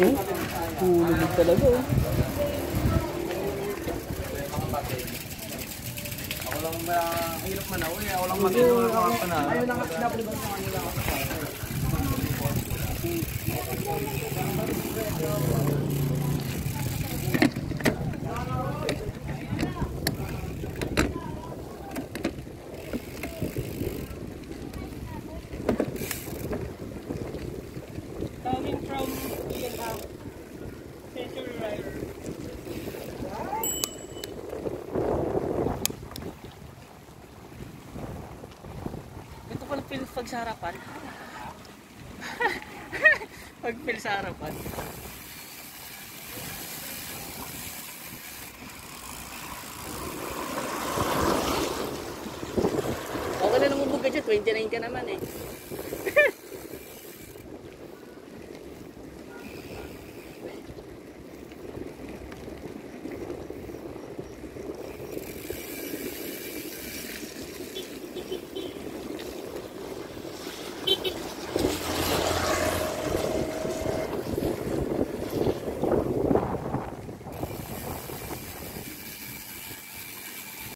Hmm? Hulog talaga oh. Ako lang mahirap man ako lang mag-iwan mga panalo. Ayaw lang kasi ibang sa kanila pala pil pag sa harapan. pag pil sa harapan. Okay na namubog ka dyan, 29 ka naman eh.